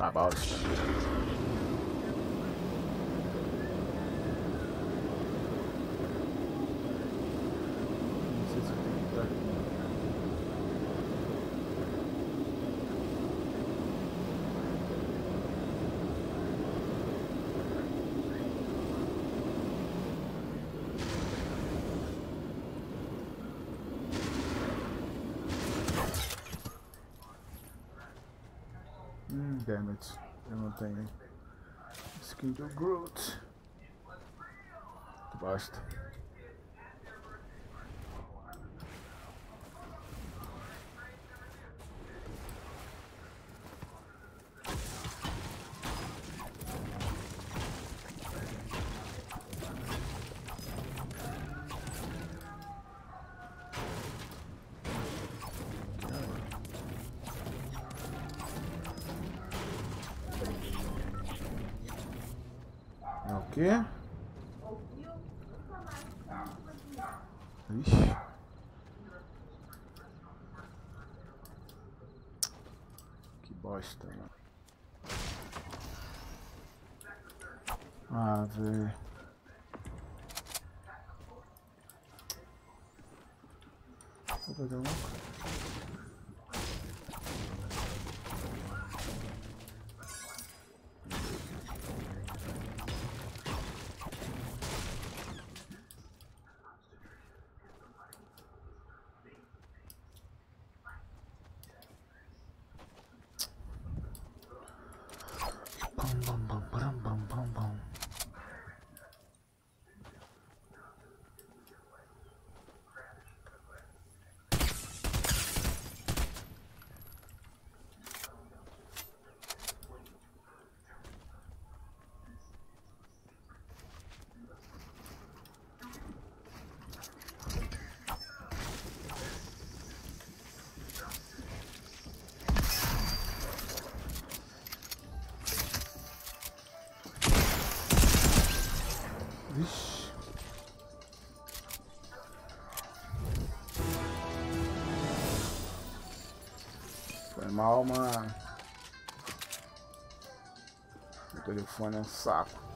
Tá bosta. Damn it. Eu não tenho skin do Groot. Basta. Quê? Ixi. Que bosta, mano. Ah, velho. Vou fazer uma coisa. Mal, mano. O telefone é um saco.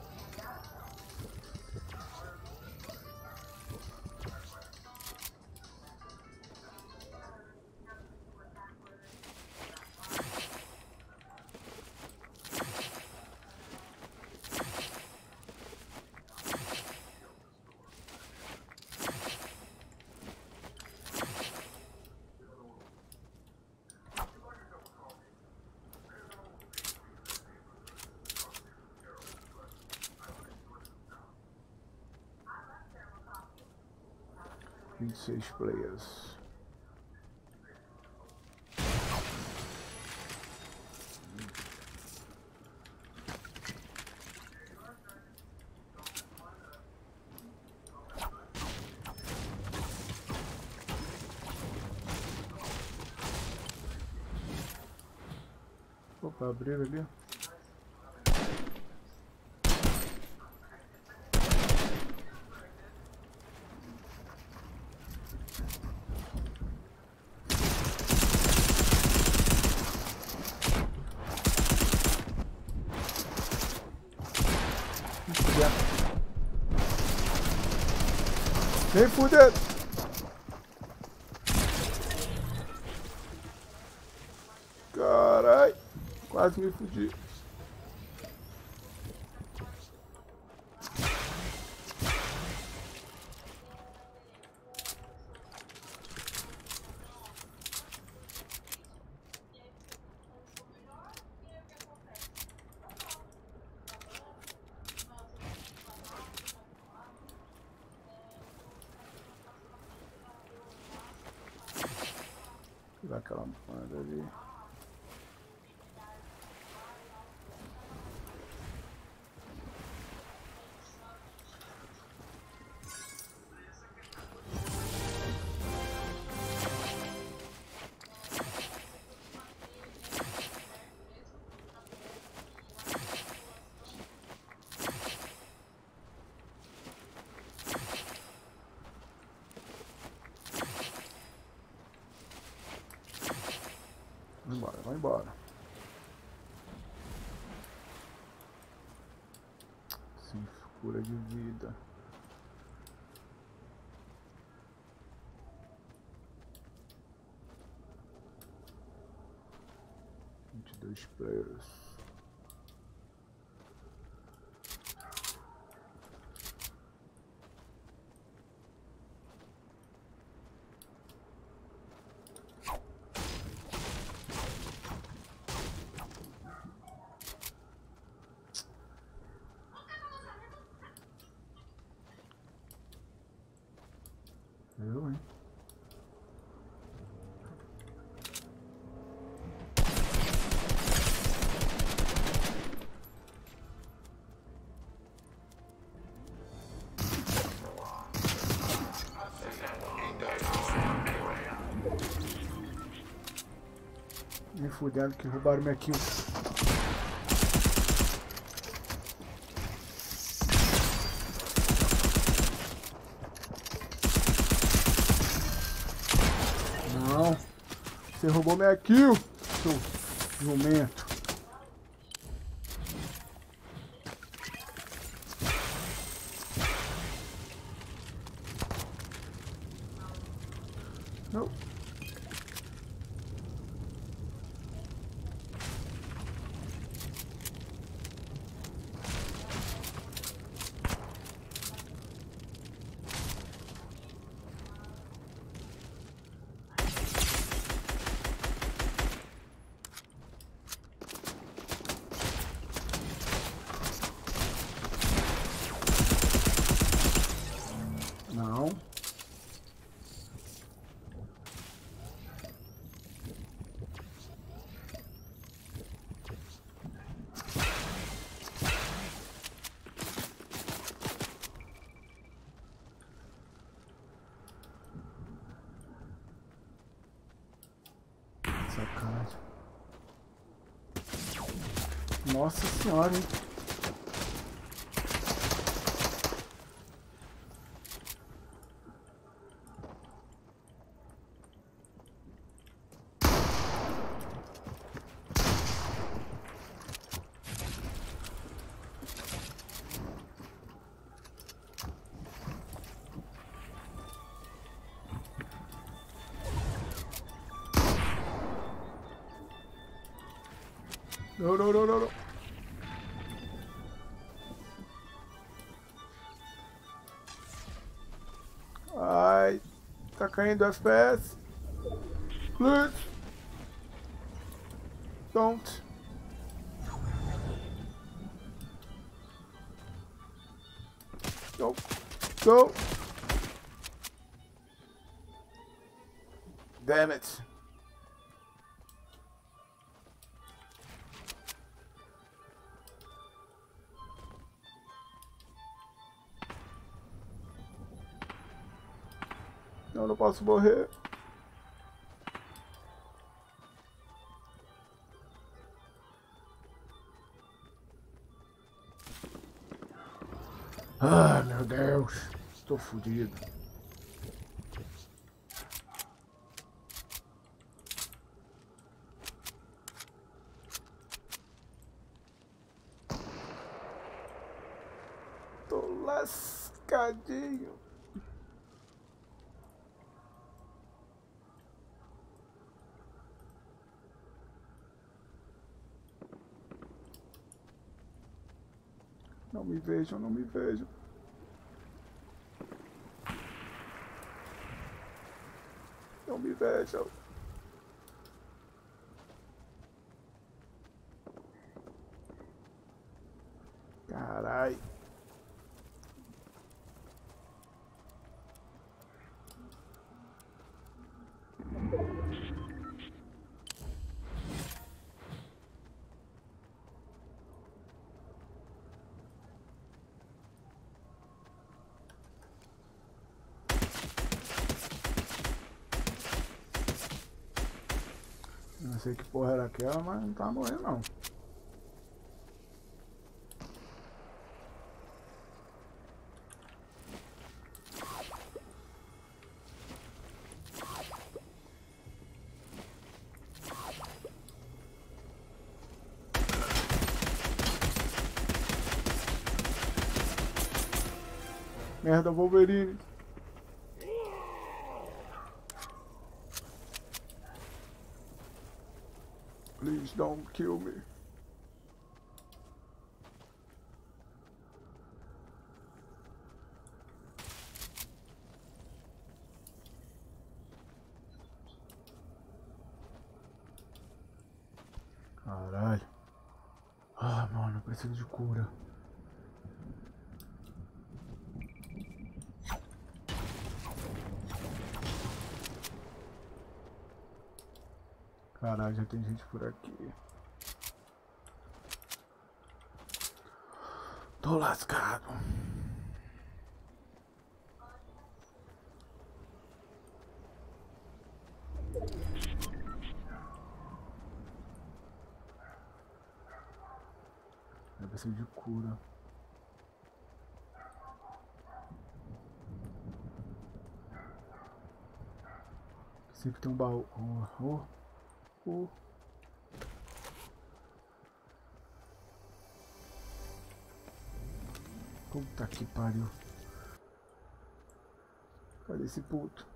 Vinte e seis players. Opa, abriram ali. Já. Nem fudendo. Carai, quase me fudi. Come on, dedi. vão embora. Sem cura de vida. Vinte e dois players. Fudendo que roubaram minha kill. Não. Você roubou minha kill, seu jumento. Não. Não. Sacanagem. Nossa senhora, hein? Tá caindo o FPS. Please. Don't. Go. Go. Damn it. Não, não posso morrer. Ah, meu Deus. Estou fodido. Tô lascadinho. Vejam, não me vejam. Não me vejam. Carai. Não sei que porra era aquela, mas não tá morrendo não. Merda, Wolverine. Don't kill me. Caralho. Ah, mano, preciso de cura. Caralho, já tem gente por aqui. Tô lascado. Eu preciso de cura. Sempre tem um baú. Oh, oh. Oh. Puta que pariu. Cadê esse puto?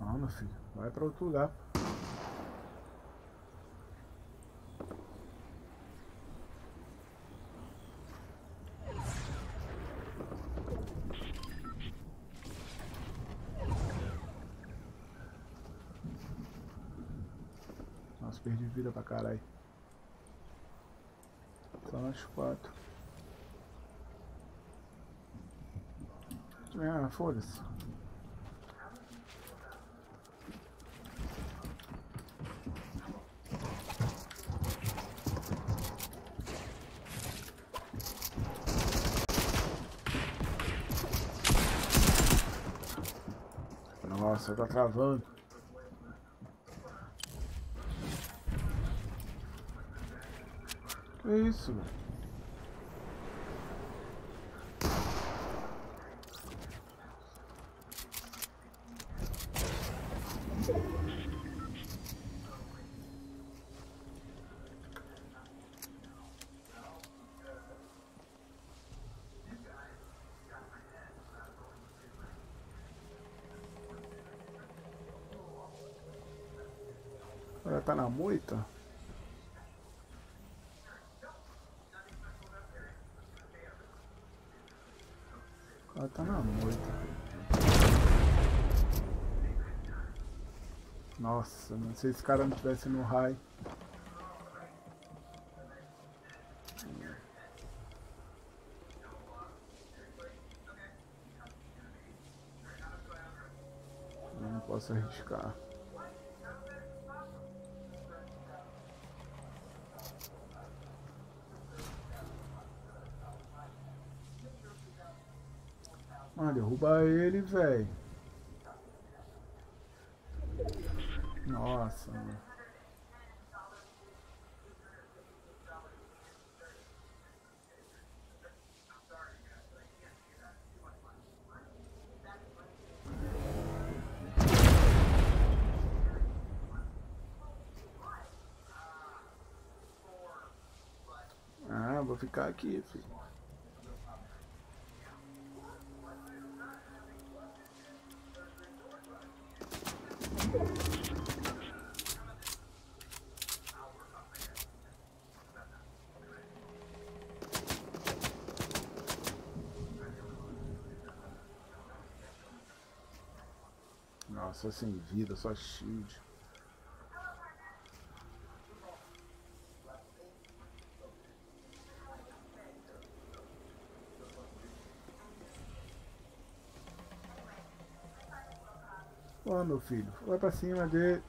Ah, meu filho. Vai pra outro lugar. Vida pra caralho. Só nós quatro. Ah, foda-se. Nossa, tá travando. Que isso? Ela tá na moita? Nossa, sei se esse cara não tivesse no raio. Não posso arriscar. Mano, derruba ele, velho. Mano. Ah, vou ficar aqui, filho. Nossa, sem vida, só shield. Ó, meu filho, vai pra cima dele.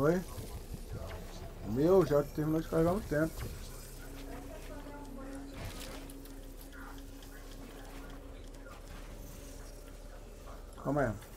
Oi? Meu, já terminou de carregar no tempo. Calma aí.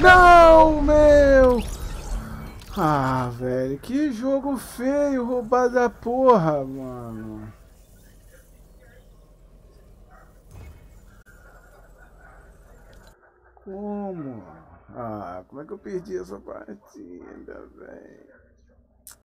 Não, meu! Ah, velho, que jogo feio, roubado da porra, mano. Como? Ah, como é que eu perdi essa partida, velho?